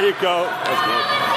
There you go. That's good.